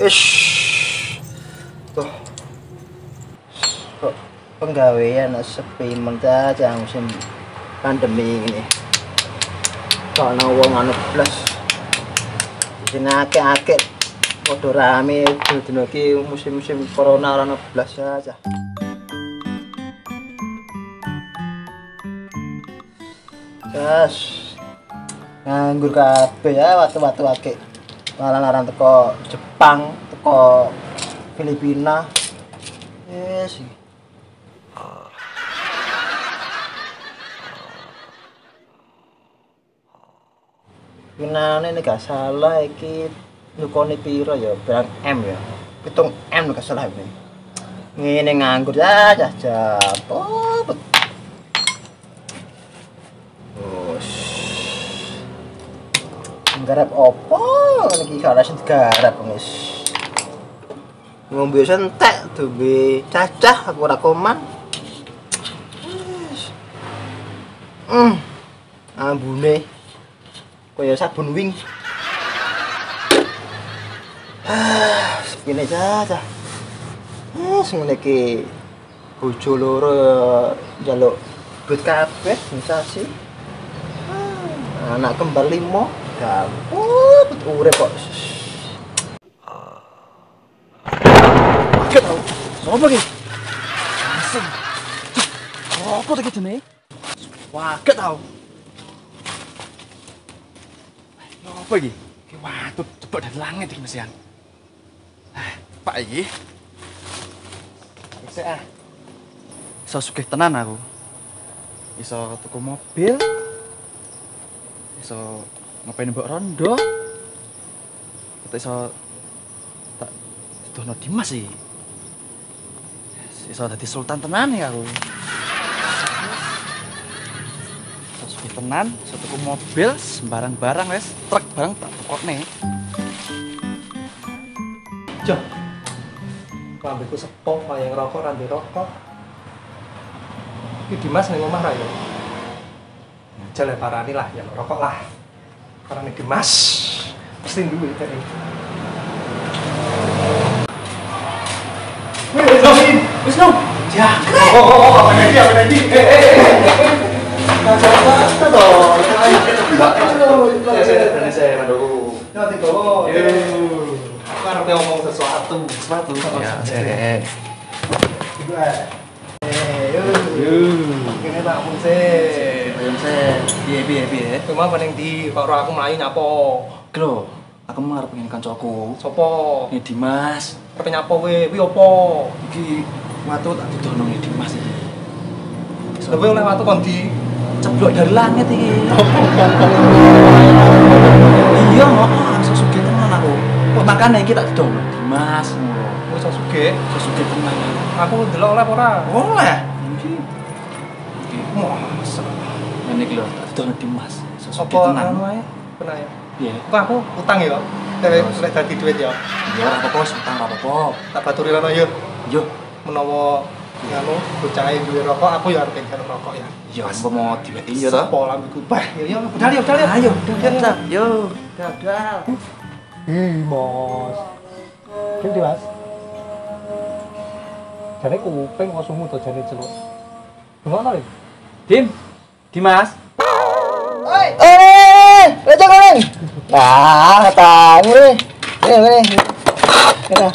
Ish. Tuh. Kok penggawean sepi mentas yang musim pandemi ini. Kok ana wong anu blas. Sing akeh-akeh padha rame dina iki musim-musim corona ora blas aja. Gas. Nganggur kabeh ya watu-watu akeh. Larang-larang teko Jepang, teko Filipina. Yes. Pinane ini gak salah iki nyukoni piro ya, berang M ya. Hitung M gak salah ini. Ngene nganggur ya, cah Nggarap opo? Iki gak sing digarap wis. Ngombe sentek duwe cacah aku ora koman. Wis. Hmm. Ambune kaya sabun wing. Ah, sepine cacah. Eh, sing iki bojo loro njaluk duit kabeh sensasi. Ah, anak kembar limo gabut urip kok. Kaget tau. Sopo iki? Asem. Sopo iki jenenge? Waget tau. Apa iki? Ki watu jebak dari langit iki. Ah, Pak iki. Ah. Tenan aku. Iso tuku mobil. Iso ngapain mbok rondo. Atau iso tak didono Dimas sih. Iso dadi sultan tenan ya aku. Sugih tenan, tuku mobil, sembarang barang wes, truk barang tak tukokne. Jo. Lambeku sepo wayang rokok ranti rokok. Iki Dimas ning omah ra ya. Jale parani lah ya rokok lah. Karena ning Dimas mesti duwe tadi. Wis no, wis no. Ya. Oh, oh, oh, apa lagi, apa lagi? Eh, eh, eh. Saya, saya, saya, kok. Aku harus ngomong sesuatu. Sepatu. Ya, eh. Eh. Ini tak sih. Ayo se, piye piye piye. Cuma paling di kok aku melayu nyapo. Lho, aku mau ngarep pengen kancaku. Sopo? Ini Dimas. Tapi nyapo we, wi opo? Iki watu tak didono nih Dimas iki. Oleh waktu kondi. ceblok dari langit iki. Iya, iso sugih tenan aku. Kok makane iki tak didono Dimas. Wis. Iso sugih tenan. Aku ndelok oleh apa ora? Oleh. Iki iki. Iki lho, tak didono Dimas. Tenan. ae? Pernah ya? Kok aku utang ya? Dewe oleh dadi duit ya. Ya ora apa-apa, utang ora apa-apa. Tak baturi rono yo. Yo, Menawa nganu bocah duwe rokok, aku ya arep pengen rokok ya. yo apa mau diweki yo to? Sepo lambiku bah. Ya ya, budal ya, budal ya. Ayo, dadal. Yo, dadal. Ih, Mas. Di, Mas. Jane kuping kok sumu to jane celuk. Ngono lho. Dim. Dimas. Eh, leco kan? Nah, tahu nih. Ini, ini. Ini.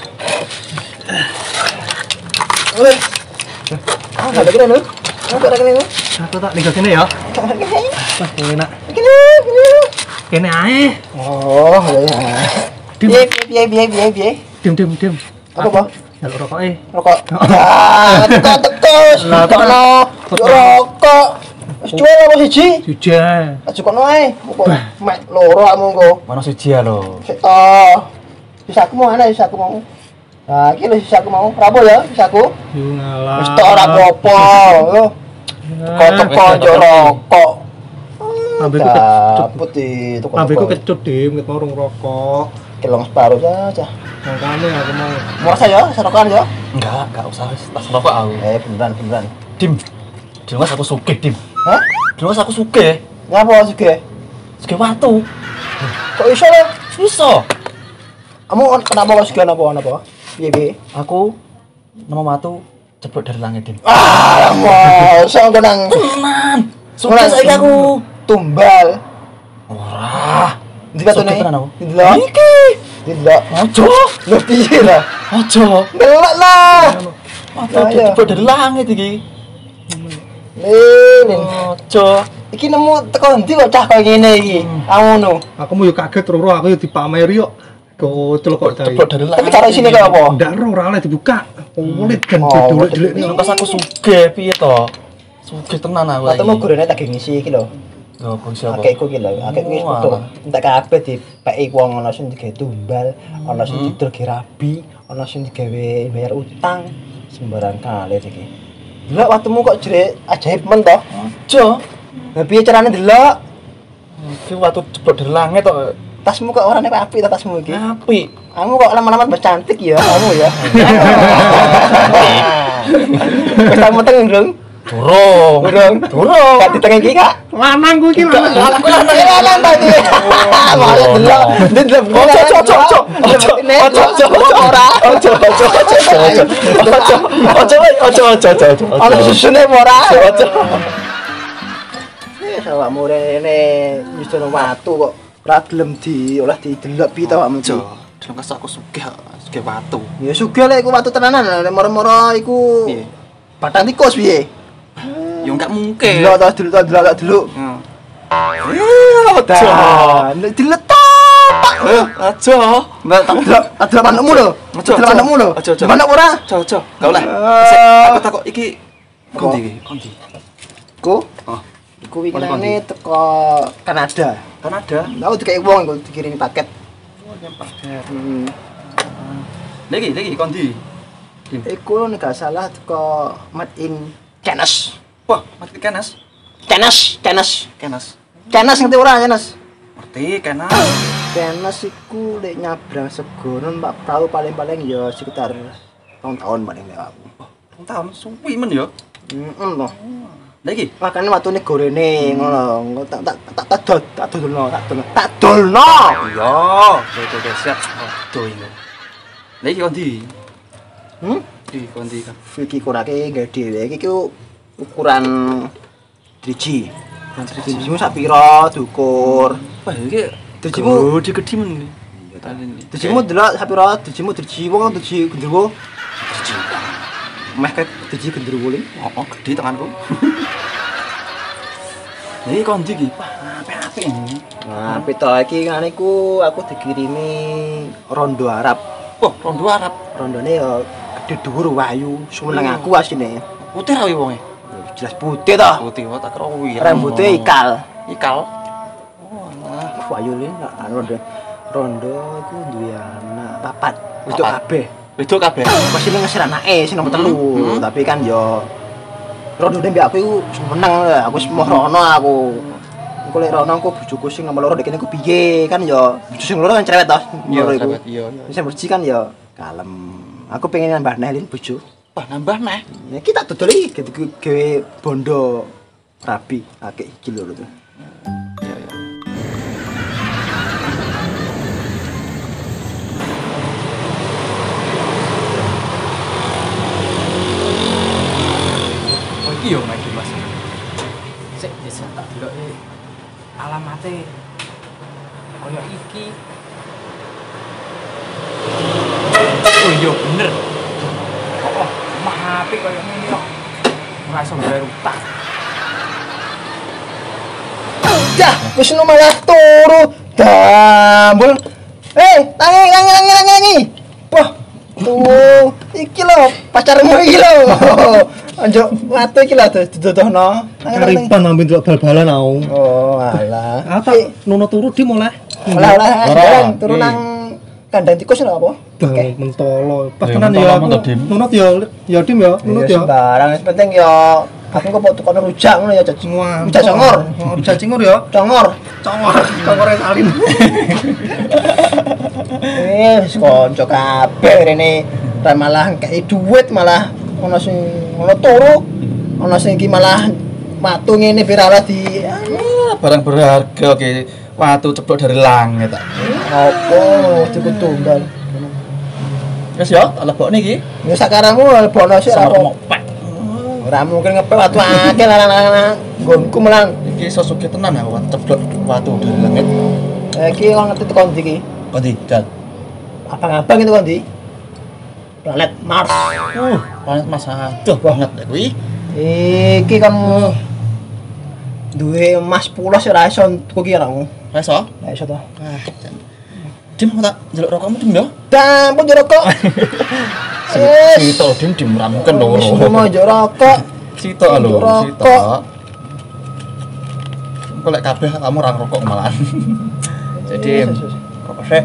Wih. Ah, ada kene lu. Ada kene lu. Aku tak kene ya. Wah, enak. Kene, kene. Kene ae. Oh, ya piye. Dim dim dim. Apa, Pak? Rokok e. Rokok. Ah, no. Rokok. Wis jual apa siji? Sudah. Aja kono ae. Mek loro kamu kok. Mana siji ya lo? Sik to. Bisa aku mau ana bisa aku mau. Nah, iki lho bisa aku mau. Rapo ya bisa aku. Yo ngalah. Wis tok ora apa-apa. Yo. Kok teko yo rokok. Ambilku kecut. Dapet di toko. Ambilku kecut dim, ket mau rung rokok. Kelong separuh saja. Makane aku mau. Murah saya, serokan ya. Enggak, enggak usah wis tas rokok aku. Eh, beneran beneran. Dim. Dimas aku sugih, Dim. Hah? Dimas aku sugih. Ngapa sih? Sugih watu. Kok iso lho? Iso. Kamu kenapa kok sekian apa apa? Piye piye? Aku nama watu cepet dari langit dim. Ah, mosok kok nang Tenan. Sukses saiki aku. tumbal. Ora. Ndi batune? Sugih tenan aku. Delok. Iki. Delok. Ojo. Lho piye lah? Ojo. Delok lah. Watu Lah, iya. dari langit iki. Lin. Ojo. Iki nemu teko ndi kok cah koyo ngene iki? Ngono. Aku mau yo kaget roro aku yo dipameri kok cai. Cepet dari. Tapi cara sini kaya apa? Ndak ro ora oleh dibuka. Kulit kan Oh, kulit. Nang pas aku sugih piye to? Sugih tenan aku. Ketemu gurune tak ngisi iki lho. Yo, bang siapa? Akekku iki lho, akekku wis Oh, foto. Entek kabeh dipeki wong ana sing digawe tumbal, ana sing didol rabi, ana sing digawe bayar utang, sembarang kali iki. Delok waktumu kok jere ajaib men to. Ojo. Lah piye carane delok? Iki watu cepet dari langit. Tasmu kok orane kok apik ta tasmu iki? Apik. Kamu kok lama-lama cantik ya, kamu ya. Wis tak meteng. Durung. Durung. Durung. Gak diteng iki, Kak. Lanang ku iki lanang. Aku lanang ya lanang tadi. Malah delok. Delok. Ojo, ojo, ojo, ojo. Ojo, ojo. Ora. Ojo, ojo, ojo, ojo, ojo. Ojo, ojo, ojo. Ana susune ora? Ojo. Eh, awakmu rene nyusun watu kok ora gelem diolah didelok piye to awakmu. Dalam kas aku sugih, sugih watu. Ya sugih lek iku watu tenanan, moro-moro iku batang tikus piye? Ya enggak mungkin. Delok to, delok to, delok delok. Hmm. Ojo. Nek diletak. Ojo. Mbak tak Delok, delok manukmu lho. Delok ojo. manukmu lho. Manuk ora? Ojo, ojo. Gak oleh. Eh. Aku takut iki kondi iki, kondi. Iku, Oh, iku wingi Kondi-kondi. teko Kanada. Kanada. Aku dikai wong iku dikirimi paket. paket. Hmm. Lagi, lagi kondi. Iku nek gak salah teko made in Canas. Wah, mati kenas. Canas, Canas. Kenas. Canas ngerti ora Canas? Ngerti kenas. Canas iku lek nyabrang segoro Pak tahu paling-paling ya sekitar tahun-tahun paling lek aku. Rong tahun suwi men ya. Heeh toh. Lagi. Makane watune gorene ngono. Engko Tak tak tak tak dol, tak dolno, tak dolno. Tak dolno. Iya. Oke, oke, siap. Aduh ini. Lagi kondi. Hmm? Di kondi kan. Iki kurake gawe dhewe. Iki ku ukuran driji. Kurang cerita. Drijimu sak pira dukur. Wah, iki Drijimu- gede gede men. Iya. Drijimu delok sak pira? Drijimu driji wong driji genderuwo. Driji. Meh kayak driji genderuwo li. Oh, oh, gede tanganku. Ini kondi iki. Apik-apik ini. Nah, pito iki ngene iku aku dikirimi rondo Arab. Wah, rondo Arab. Rondone ya gede dhuwur wayu, seneng aku asine. Putih rawi wonge. Jelas putih to. Putih wae tak kira wireng. Rambutnya ikal. Ikal. Oh, alah. Wayu li nah, rondo. Rondo iku duwe anak papat. Itu Papat. kabeh. Wedok kabeh. Masih ngesir anake sing nomor telu, Hmm. tapi kan yo rondo mbek aku iku lah, aku wis moh rono aku. Engko lek rono aku bojoku sing nomor loro dikene aku piye kan yo bojo sing loro kan cerewet to. Iya, cerewet, iya, iya. Sing kan yo kalem. Aku pengen nambah nelin bojo. Wah, nambah meh. Ya kita dodol iki gawe bondo rabi akeh iki lho wis no malah turu. Dambul. Eh, tangi tangi tangi tangi tangi. Wah, tuh, iki lho pacarmu iki lho. Anjo watu iki didodohno. Tangi, tangi. Karipan ambil delok bal-balan aku. Oh, alah. Aku tak nuno turu di mulai. Ora. jalan turun nang kandang tikus lho apa? Bang Oke. mentolo. Pas Ya, tenan ya. Nunut ya, ya dim ya, nunut Ya ya. sembarang, yang penting ya aku kok tukang rujak ngono ya cacing. Wah, Rujak congor. Oh, Rujak cingur ya. Congor. Congor, congor yang salin. Eh, kanca kabeh rene ra malah kei duit malah ono sing ono turu, ono sing iki malah matu ngene piralah di Ah, barang berharga oke. Watu ceplok dari langit tak. apa cukup tunggal. Wis ya, tak lebokne iki. Ya sakaramu bono sik apa. Ora mungkin ngepel watu akeh larang-larang nggonku melang. Iki Sasuke tenan aku kan ceblok watu dari langit. Iki wong ngerti tekan ndi iki? Kondi dal. Abang-abang itu kondi. Planet Mars. Uh, planet Mas aduh banget ya kuwi. Iki kan duwe emas pula sih ra iso tuku ki ora. Wes oh. Ra iso to. Ah. Dim tak njaluk rokokmu dim ya. Dan pun rokok. Sito dim dim ra mungkin lho. Wis mau njok rokok. Sito lho, Rokok. sito. Kok lek kabeh kamu ra ngerokok malahan. Jadi Yes, yes, yes. rokok sih.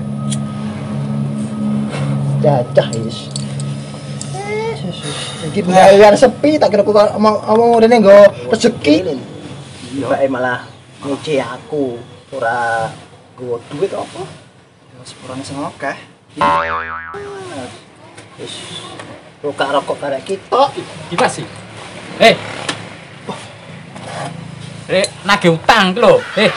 Cacah wis. Eh, sus, sus. Iki pengalian sepi tak kira kok omong omong rene nggo rezeki. Bae malah nyuci aku ora nggo duit apa? Sepurane sing akeh. Wis rokok rokok karek kita. Gimana sih? Eh. Rek, nagih utang ki lho. Eh,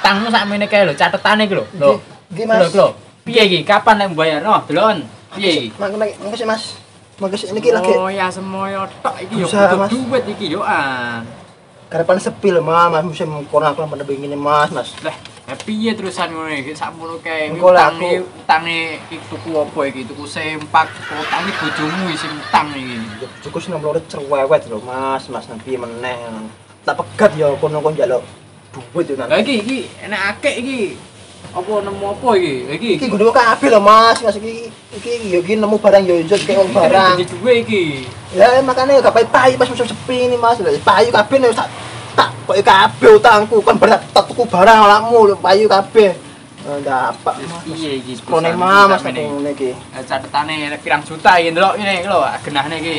utangmu sakmene kae lho, catetane ki lho. Lho. Iki Mas. Lho, lho. Piye iki? Kapan nek mbayar? No, delon. Piye iki? Mak makasih Mas. Makasih niki lagi Oh, ya semoyo tok iki yo butuh duit iki yo an. karepan sepi lho Mas, Mas musim corona aku pada begini Mas, Mas. Lah, ya piye terusan ngono iki? Sakmono kae utange utange iki tuku apa iki? Tuku sempak, utange bojomu sing utang iki. Cukup sih nomor cerewet lho Mas, Mas nabi meneh. Tak pegat ya kono kon njaluk duit yo Lah nanti. iki iki enek akeh iki. Apa nemu apa iki? Iki Iki gue kabeh lho Mas, Mas iki iki yo iki nemu barang yo yo kayak wong barang. Jadi duwe iki. Ya makanya gak payu Mas musim sepi ini Mas. Payu kabeh nih tak kok kabeh utangku kan berat tak tuku barang awakmu lho payu kabeh. Ndak apa Mas. Piye iki? Kone Mas ngene iki. Eh, Catetane pirang juta iki ndelok ngene iki lho, genahne iki.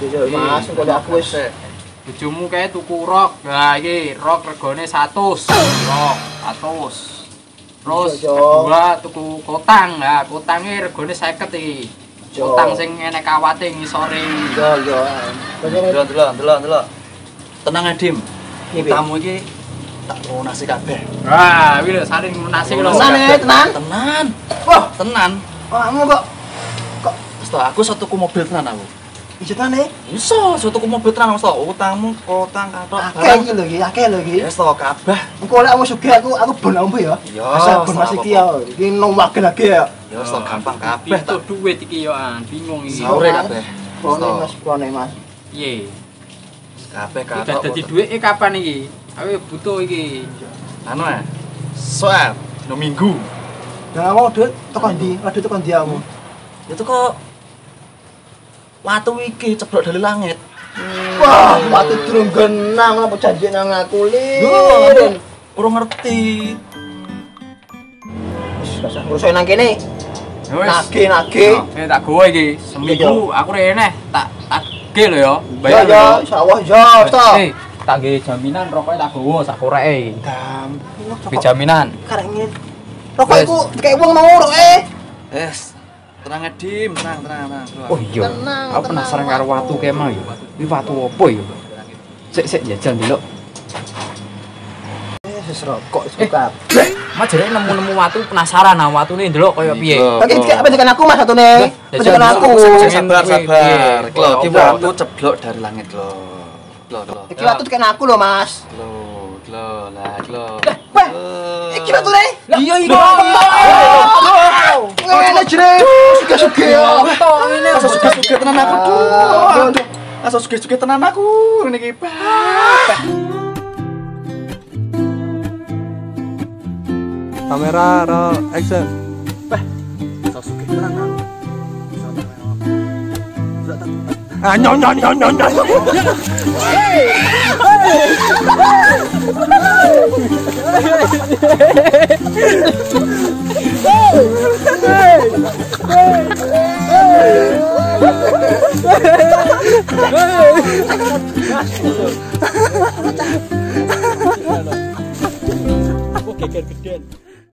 Yo yo Mas, kok aku wis Bojomu kae tuku rok. Lah iki rok regane 100. Rok 100. Terus Iya, kedua tuku kotang. Lah kotange regane 50 iki. Jo. Kotang sing enek kawate ngisore. yo yo. Delok delok delok delok. Tenang ya Dim. Iki. Tamu iki tak lunasi kabeh. Wah, iki lho saling lunasi lho. Tenan, eh, tenan. Tenan. Wah, Tenan. kamu kok kok to, aku satu ku mobil tenan aku. iso tenan eh? Iso, satu ku mobil tenan to. Utangmu kotang katok Akeh iki lho iki, akeh lho iki. Wis to kabeh. Engko lek kamu sugih aku aku bon ambu ya. Iya, Asal bon Mas iki ya. Iki nang wagen lagi ya. Ya wis gampang kabeh tak duit iki yo an, bingung iki. sahur kabeh. To. Mas, bone Mas. Piye? Kabeh Udah katok. dadi duit iki kapan iki? Aku butuh iki. Anu ya. Soal no minggu. Nah, kamu duit tekan ndi? Waduh tekan ndi kamu? Itu kok watu iki ceblok dari langit. Wah, waktu durung genang apa janji nang aku li. Lho, kurang ngerti. Wis usah urusan nang kene. Ya. Nage nage. Eh tak gowo iki. Seminggu aku rene tak tak ge lho ya. Ya Bayar ya, insyaallah ya, to. Eh, tak ge jaminan rokoknya tak gowo sak koreke iki. Gampang. Jaminan. Karek ngene. Rokok iku kayak wong mau rok eh. Es. Tenang Dim, tenang, tenang, tenang. Oh iya. Tenang, Aku penasaran karo watu kae mau ya. Iki watu opo ya? Sik sik jajan dulu. Eh, rokok Eh. Mas jare nemu-nemu watu penasaran nah watune ndelok kaya piye. Loh. Bagi iki apa tekan aku Mas? Ya, Tekan jangan aku. Sabar, sabar, piye? Klo, iki Apa? watu ceblok dari langit, Klo. Klo, Klo. Iki waktu tekan aku lho, Mas. Klo, Klo, lah, Klo. Wah. Iki watune. Iya iki. Ngene jere. Suka-suka ya. Asa suge-suge tenan aku, Aduh. Duh. Asa suge-suge tenan aku. Ini iki, Kamera roll action. Asa suge tenan aku. Ah nyon nyon nyon nyon. nyon. Aku geger geden.